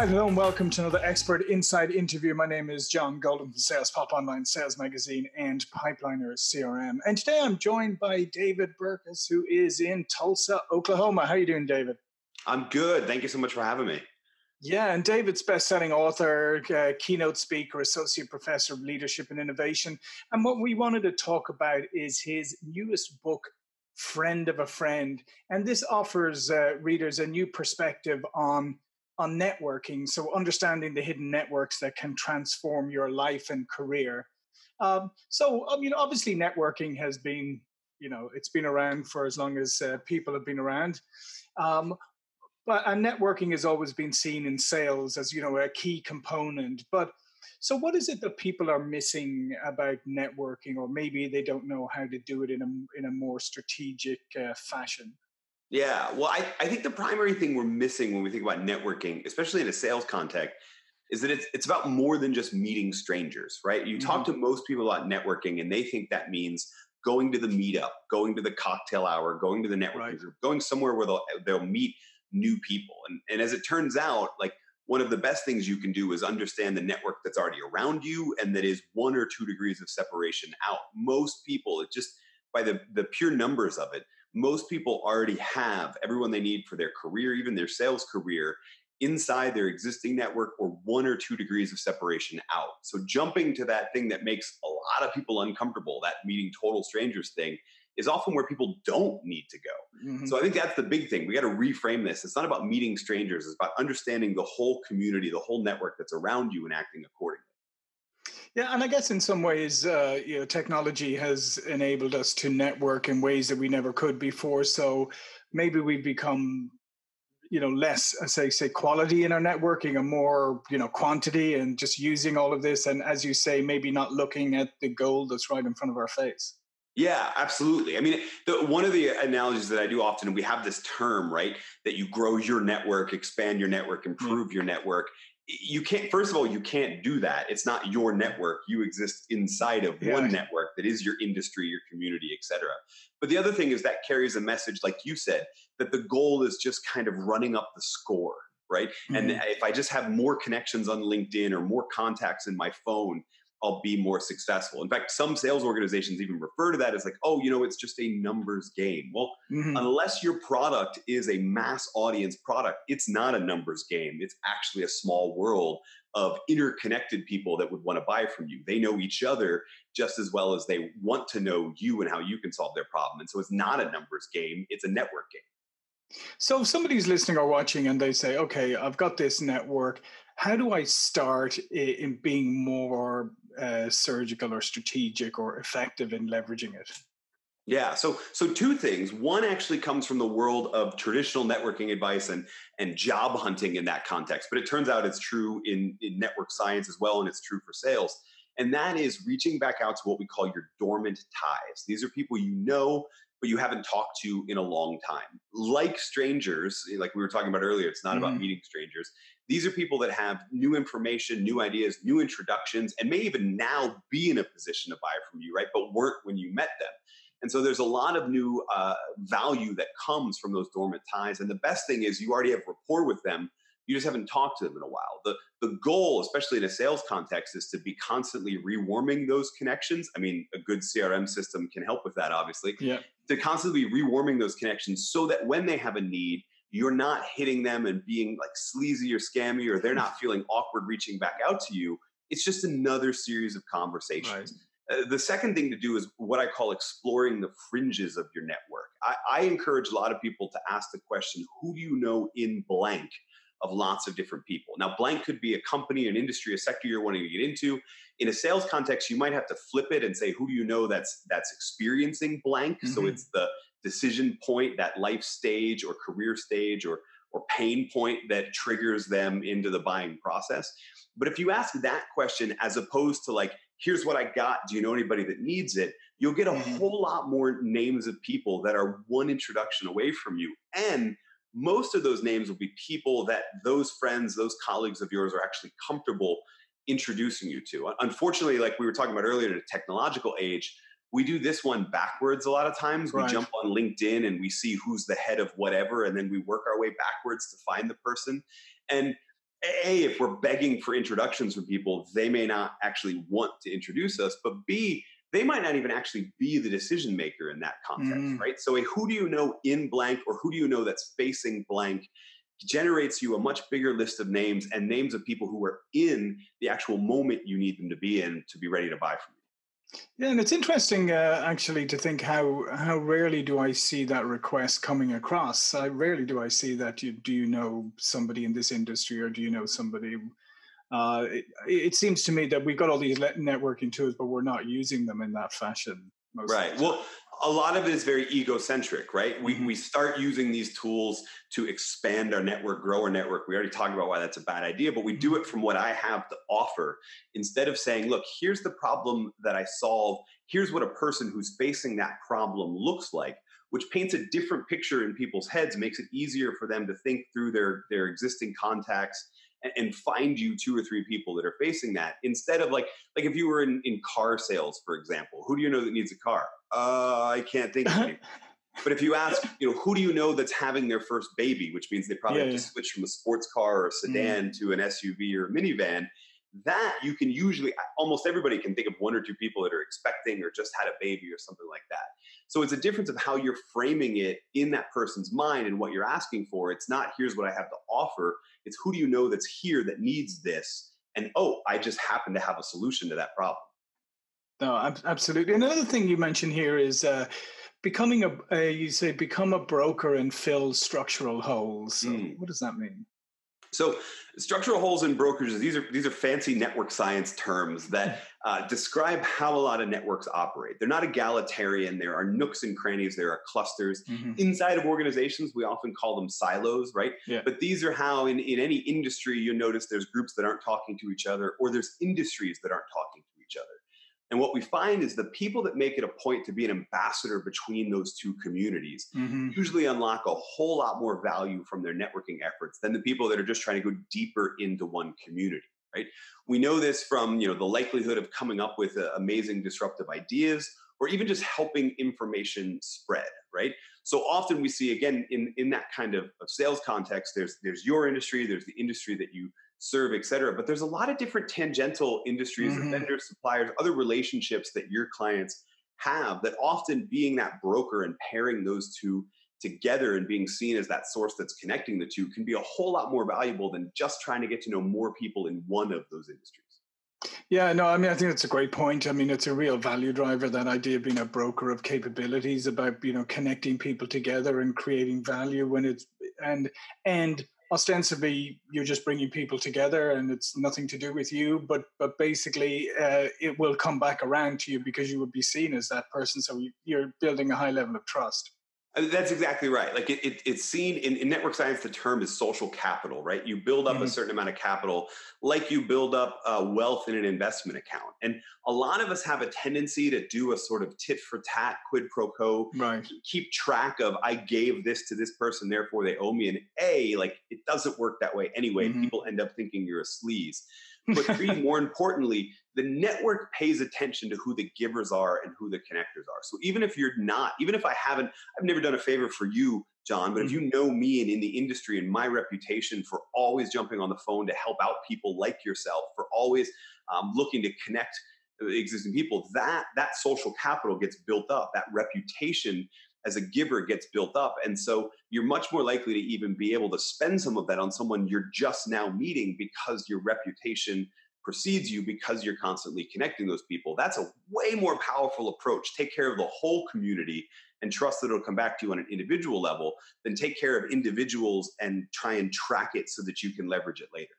right, hello and welcome to another Expert Insights interview. My name is John Golden from Sales Pop Online Sales Magazine and Pipeliner CRM. And today I'm joined by David Burkus, who is in Tulsa, Oklahoma. How are you doing, David? I'm good. Thank you so much for having me. Yeah, and David's best-selling author, uh, keynote speaker, associate professor of leadership and innovation. And what we wanted to talk about is his newest book, Friend of a Friend. And this offers uh, readers a new perspective on on networking. So understanding the hidden networks that can transform your life and career. Um, so I mean, obviously, networking has been, you know, it's been around for as long as uh, people have been around. Um, but and networking has always been seen in sales as you know a key component. But so, what is it that people are missing about networking, or maybe they don't know how to do it in a in a more strategic uh, fashion? Yeah, well, I, I think the primary thing we're missing when we think about networking, especially in a sales context, is that it's it's about more than just meeting strangers, right? You mm-hmm. talk to most people about networking, and they think that means going to the meetup, going to the cocktail hour, going to the networking right. group, going somewhere where they'll they'll meet new people. And and as it turns out, like one of the best things you can do is understand the network that's already around you and that is one or two degrees of separation out. Most people, it just by the the pure numbers of it most people already have everyone they need for their career, even their sales career, inside their existing network or one or two degrees of separation out. So jumping to that thing that makes a lot of people uncomfortable, that meeting total strangers thing, is often where people don't need to go. Mm-hmm. So I think that's the big thing. We got to reframe this. It's not about meeting strangers, it's about understanding the whole community, the whole network that's around you and acting accordingly. Yeah, and I guess in some ways, uh, you know, technology has enabled us to network in ways that we never could before. So maybe we've become, you know, less, uh, say, say, quality in our networking and more, you know, quantity, and just using all of this. And as you say, maybe not looking at the goal that's right in front of our face. Yeah, absolutely. I mean, the, one of the analogies that I do often, we have this term, right, that you grow your network, expand your network, improve yeah. your network you can't first of all you can't do that it's not your network you exist inside of yeah. one network that is your industry your community etc but the other thing is that carries a message like you said that the goal is just kind of running up the score right mm-hmm. and if i just have more connections on linkedin or more contacts in my phone I'll be more successful. In fact, some sales organizations even refer to that as like, oh, you know, it's just a numbers game. Well, mm-hmm. unless your product is a mass audience product, it's not a numbers game. It's actually a small world of interconnected people that would want to buy from you. They know each other just as well as they want to know you and how you can solve their problem. And so it's not a numbers game, it's a network game. So if somebody's listening or watching and they say, okay, I've got this network, how do I start in being more uh, surgical or strategic or effective in leveraging it? Yeah, so so two things. One actually comes from the world of traditional networking advice and and job hunting in that context, but it turns out it's true in, in network science as well, and it's true for sales. And that is reaching back out to what we call your dormant ties. These are people you know, but you haven't talked to in a long time. Like strangers, like we were talking about earlier, it's not mm-hmm. about meeting strangers. These are people that have new information, new ideas, new introductions, and may even now be in a position to buy from you, right? But weren't when you met them. And so there's a lot of new uh, value that comes from those dormant ties. And the best thing is you already have rapport with them. You just haven't talked to them in a while. The, the goal, especially in a sales context, is to be constantly rewarming those connections. I mean, a good CRM system can help with that, obviously. Yeah. To constantly rewarming those connections so that when they have a need, you're not hitting them and being like sleazy or scammy, or they're not feeling awkward reaching back out to you. It's just another series of conversations. Right. Uh, the second thing to do is what I call exploring the fringes of your network. I, I encourage a lot of people to ask the question, who do you know in blank? Of lots of different people. Now, blank could be a company, an industry, a sector you're wanting to get into. In a sales context, you might have to flip it and say, who do you know that's that's experiencing blank? Mm-hmm. So it's the decision point, that life stage or career stage or or pain point that triggers them into the buying process. But if you ask that question as opposed to like, here's what I got, do you know anybody that needs it? You'll get a mm-hmm. whole lot more names of people that are one introduction away from you. And most of those names will be people that those friends, those colleagues of yours are actually comfortable introducing you to. Unfortunately, like we were talking about earlier, in a technological age, we do this one backwards a lot of times. Right. We jump on LinkedIn and we see who's the head of whatever, and then we work our way backwards to find the person. And a if we're begging for introductions from people they may not actually want to introduce us but b they might not even actually be the decision maker in that context mm. right so a who do you know in blank or who do you know that's facing blank generates you a much bigger list of names and names of people who are in the actual moment you need them to be in to be ready to buy from you yeah, and it's interesting uh, actually to think how how rarely do I see that request coming across. I rarely do I see that. You do you know somebody in this industry, or do you know somebody? Uh, it, it, seems to me that we've got all these networking tools, but we're not using them in that fashion. right. Well, a lot of it is very egocentric, right? We, mm-hmm. we start using these tools to expand our network, grow our network. We already talked about why that's a bad idea, but we do it from what I have to offer instead of saying, look, here's the problem that I solve. Here's what a person who's facing that problem looks like, which paints a different picture in people's heads, makes it easier for them to think through their, their existing contacts and find you two or three people that are facing that instead of like like if you were in, in car sales for example who do you know that needs a car uh, i can't think of any but if you ask you know who do you know that's having their first baby which means they probably yeah, have to yeah. switch from a sports car or a mm. sedan mm. to an suv or a minivan that you can usually almost everybody can think of one or two people that are expecting or just had a baby or something like that. So it's a difference of how you're framing it in that person's mind and what you're asking for. It's not here's what i have to offer. It's who do you know that's here that needs this? And oh i just happen to have a solution to that problem. No absolutely. Another thing you mentioned here is uh, becoming a uh, you say become a broker and fill structural holes. So mm. what does that mean so structural holes in brokerages, these are these are fancy network science terms that uh, describe how a lot of networks operate. They're not egalitarian. There are nooks and crannies. There are clusters. Mm-hmm. Inside of organizations, we often call them silos, right? Yeah. But these are how in, in any industry you notice there's groups that aren't talking to each other or there's industries that aren't talking to each other. And what we find is the people that make it a point to be an ambassador between those two communities mm-hmm. usually unlock a whole lot more value from their networking efforts than the people that are just trying to go deeper into one community right we know this from you know the likelihood of coming up with uh, amazing disruptive ideas or even just helping information spread right so often we see again in in that kind of, of sales context there's there's your industry there's the industry that you serve, et cetera. But there's a lot of different tangential industries mm-hmm. or vendors, suppliers, other relationships that your clients have that often being that broker and pairing those two together and being seen as that source that's connecting the two can be a whole lot more valuable than just trying to get to know more people in one of those industries. Yeah, no, I mean, I think that's a great point. I mean, it's a real value driver, that idea of being a broker of capabilities about, you know, connecting people together and creating value when it's, and, and ostensibly you're just bringing people together and it's nothing to do with you but but basically uh, it will come back around to you because you would be seen as that person. So you're building a high level of trust that's exactly right. Like it, it, it's seen in, in, network science, the term is social capital, right? You build up mm-hmm. a certain amount of capital, like you build up uh, wealth in an investment account. And a lot of us have a tendency to do a sort of tit for tat, quid pro quo, right? Keep track of I gave this to this person, therefore they owe me an A. Like it doesn't work that way anyway. Mm-hmm. People end up thinking you're a sleaze. But three, more importantly, the network pays attention to who the givers are and who the connectors are. So even if you're not, even if I haven't, I've never done a favor for you, John, but if you mm-hmm. know me and in the industry and my reputation for always jumping on the phone to help out people like yourself, for always um, looking to connect existing people, that that social capital gets built up. That reputation as a giver gets built up. And so you're much more likely to even be able to spend some of that on someone you're just now meeting because your reputation precedes you because you're constantly connecting those people. That's a way more powerful approach. Take care of the whole community and trust that it'll come back to you on an individual level than take care of individuals and try and track it so that you can leverage it later.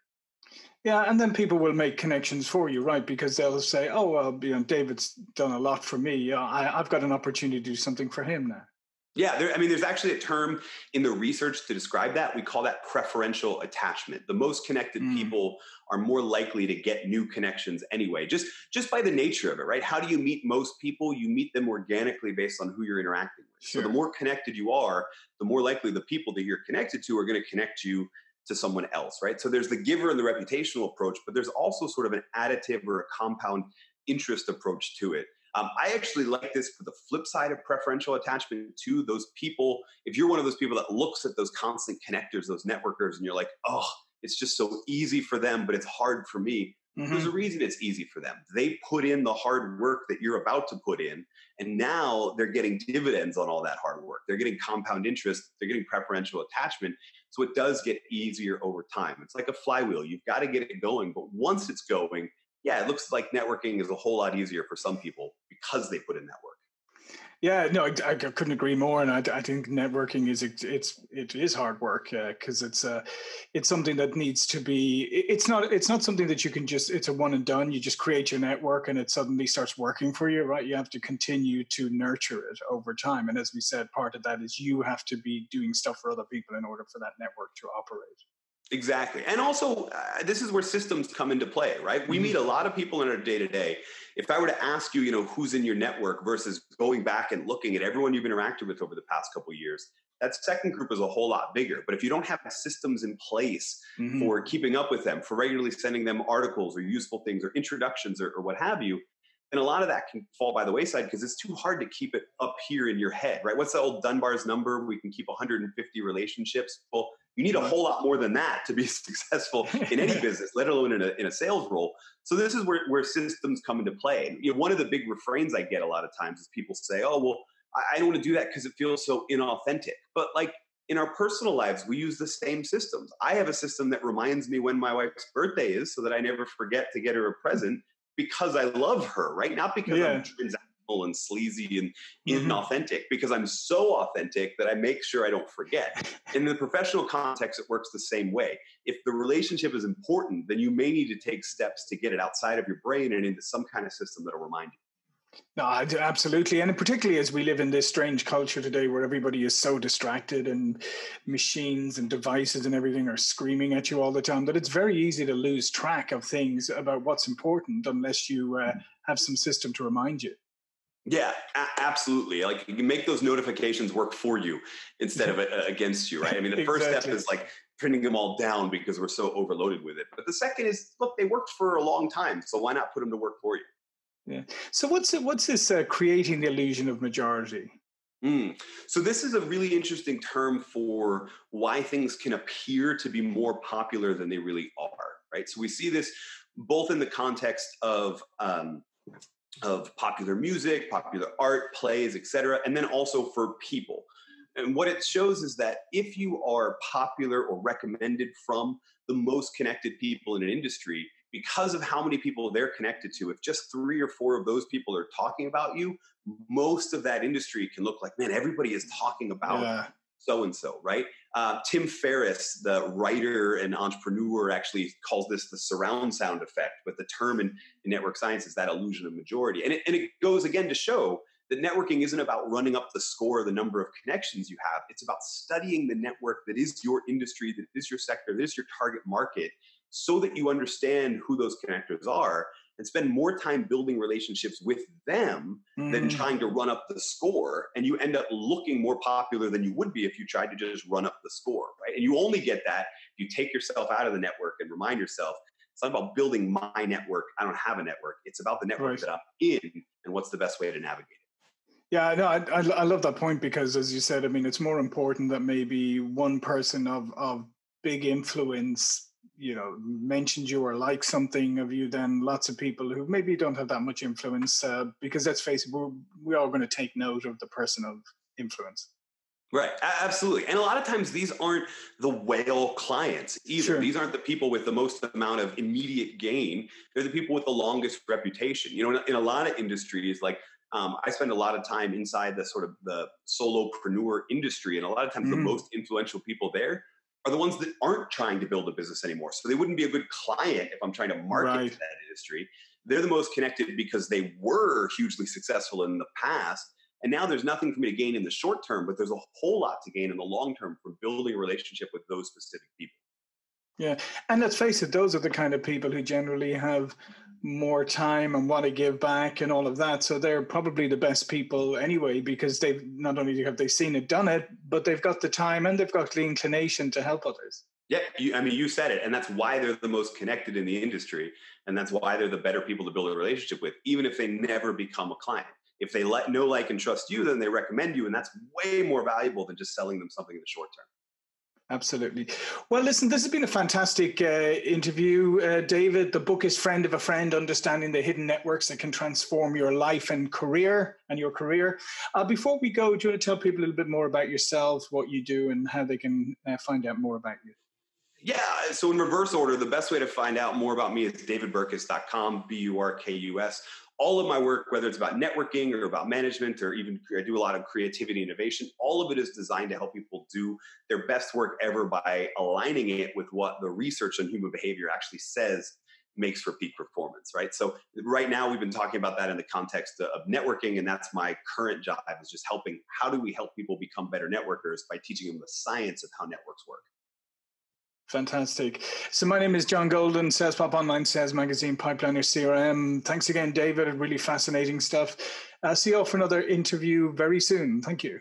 Yeah, and then people will make connections for you, right? Because they'll say, "Oh, well, you know, David's done a lot for me. I, I've got an opportunity to do something for him now." Yeah, there, I mean, there's actually a term in the research to describe that. We call that preferential attachment. The most connected mm. people are more likely to get new connections anyway, just just by the nature of it, right? How do you meet most people? You meet them organically based on who you're interacting with. Sure. So the more connected you are, the more likely the people that you're connected to are going to connect you to someone else, right? So there's the giver and the reputational approach, but there's also sort of an additive or a compound interest approach to it. Um, I actually like this for the flip side of preferential attachment to those people. If you're one of those people that looks at those constant connectors, those networkers, and you're like, oh, it's just so easy for them, but it's hard for me. Mm-hmm. There's a reason it's easy for them. They put in the hard work that you're about to put in, and now they're getting dividends on all that hard work. They're getting compound interest, they're getting preferential attachment. So it does get easier over time. It's like a flywheel. You've got to get it going, but once it's going, yeah, it looks like networking is a whole lot easier for some people because they put in that work. Yeah, no, I, I, couldn't agree more, and I, I think networking is it's it is hard work because uh, it's uh, it's something that needs to be. It's not it's not something that you can just it's a one and done. You just create your network and it suddenly starts working for you, right? You have to continue to nurture it over time, and as we said, part of that is you have to be doing stuff for other people in order for that network to operate. Exactly. And also, uh, this is where systems come into play, right? We mm-hmm. meet a lot of people in our day to day. If I were to ask you, you know, who's in your network versus going back and looking at everyone you've interacted with over the past couple years, that second group is a whole lot bigger. But if you don't have systems in place mm-hmm. for keeping up with them, for regularly sending them articles or useful things or introductions or, or what have you, then a lot of that can fall by the wayside because it's too hard to keep it up here in your head, right? What's the old Dunbar's number? We can keep 150 relationships. Well, you need a whole lot more than that to be successful in any business, let alone in a, in a sales role. So this is where, where systems come into play. And, you know, one of the big refrains I get a lot of times is people say, oh, well, I, I don't want to do that because it feels so inauthentic. But like in our personal lives, we use the same systems. I have a system that reminds me when my wife's birthday is so that I never forget to get her a present because I love her, right? Not because yeah. I'm and sleazy and mm-hmm. inauthentic because I'm so authentic that I make sure I don't forget. In the professional context, it works the same way. If the relationship is important, then you may need to take steps to get it outside of your brain and into some kind of system that'll remind you. No, absolutely. And particularly as we live in this strange culture today where everybody is so distracted and machines and devices and everything are screaming at you all the time that it's very easy to lose track of things about what's important unless you uh, have some system to remind you. Yeah, a- absolutely. Like you make those notifications work for you instead of uh, against you, right? I mean, the first step is like printing them all down because we're so overloaded with it. But the second is, look, they worked for a long time, so why not put them to work for you? Yeah. So what's it, what's this uh, creating the illusion of majority? Mm. So this is a really interesting term for why things can appear to be more popular than they really are, right? So we see this both in the context of um, of popular music, popular art, plays, etc., and then also for people. And what it shows is that if you are popular or recommended from the most connected people in an industry, because of how many people they're connected to, if just three or four of those people are talking about you, most of that industry can look like, man, everybody is talking about yeah so and so, right? Uh, Tim Ferriss, the writer and entrepreneur, actually calls this the surround sound effect, but the term in, in network science is that illusion of majority. And it, and it goes again to show that networking isn't about running up the score, the number of connections you have. It's about studying the network that is your industry, that is your sector, that is your target market, so that you understand who those connectors are and spend more time building relationships with them mm. than trying to run up the score. And you end up looking more popular than you would be if you tried to just run up the score, right? And you only get that if you take yourself out of the network and remind yourself it's not about building my network. I don't have a network. It's about the network right. that I'm in and what's the best way to navigate it. Yeah, no, I, I, I love that point because, as you said, I mean, it's more important that maybe one person of of big influence you know mentioned you or like something of you then lots of people who maybe don't have that much influence uh, because let's face it we're, we're all going to take note of the person of influence Right, absolutely. And a lot of times these aren't the whale clients either. Sure. These aren't the people with the most amount of immediate gain. They're the people with the longest reputation. You know, in, a lot of industries, like um, I spend a lot of time inside the sort of the solopreneur industry, and a lot of times mm. the most influential people there are the ones that aren't trying to build a business anymore. So they wouldn't be a good client if I'm trying to market right. to that industry. They're the most connected because they were hugely successful in the past. And now there's nothing for me to gain in the short term, but there's a whole lot to gain in the long term for building a relationship with those specific people. Yeah. And let's face it, those are the kind of people who generally have more time and want to give back and all of that. So they're probably the best people anyway, because they've not only have they seen it, done it, but they've got the time and they've got the inclination to help others. Yeah, you, I mean, you said it, and that's why they're the most connected in the industry, and that's why they're the better people to build a relationship with, even if they never become a client. If they let know, like, and trust you, then they recommend you, and that's way more valuable than just selling them something in the short term. Absolutely. Well, listen, this has been a fantastic uh, interview, uh, David. The book is Friend of a Friend Understanding the Hidden Networks That Can Transform Your Life and Career and Your Career. Uh, before we go, do you want to tell people a little bit more about yourself, what you do, and how they can uh, find out more about you? Yeah, so in reverse order, the best way to find out more about me is davidburkus.com, B U R K U S all of my work, whether it's about networking or about management or even I do a lot of creativity innovation, all of it is designed to help people do their best work ever by aligning it with what the research on human behavior actually says makes for peak performance, right? So right now we've been talking about that in the context of networking, and that's my current job is just helping. How do we help people become better networkers by teaching them the science of how networks work? Fantastic. So my name is John Golden, SalesPop Online Sales Magazine, Pipeliner CRM. Thanks again, David. Really fascinating stuff. Uh, see you all for another interview very soon. Thank you.